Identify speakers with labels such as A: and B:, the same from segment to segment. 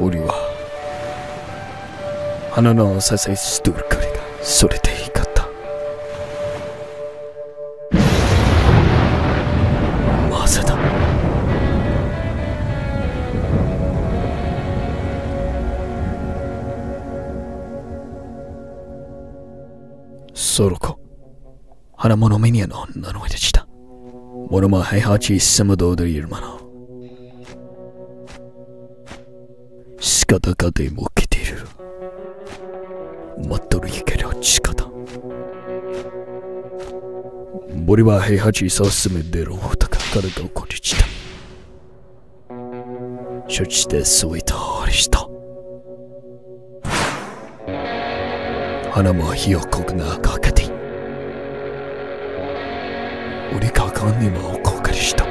A: 俺は花の支えしておる彼がそれでいいかったまさだ。ソロコ花物メニアの名前でした。物もハイハチサムドードリルマナ仕方がでも来ている待っとるいけど仕方森は平八さすめでろうたかからが起こりちた処置してそういたありした花も火をこくなかけて우리 가까운님은 고가리시다. 시가다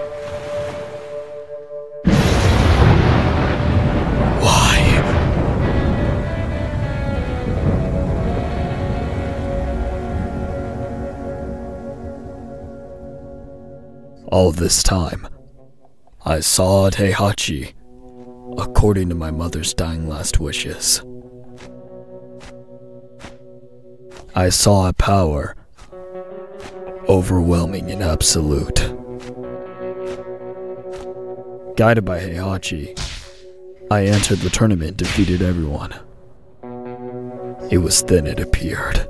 A: All this time, I saw Heihachi according to my mother's dying last wishes. I saw a power overwhelming and absolute. Guided by Heihachi, I entered the tournament defeated everyone. It was then it appeared.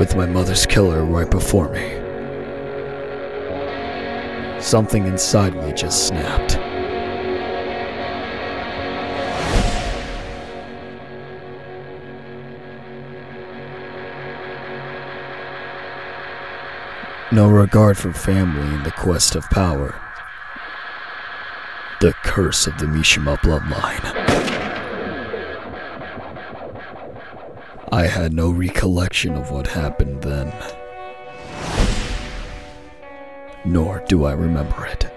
A: With my mother's killer right before me. Something inside me just snapped. No regard for family in the quest of power. The curse of the Mishima bloodline. I had no recollection of what happened then. Nor do I remember it.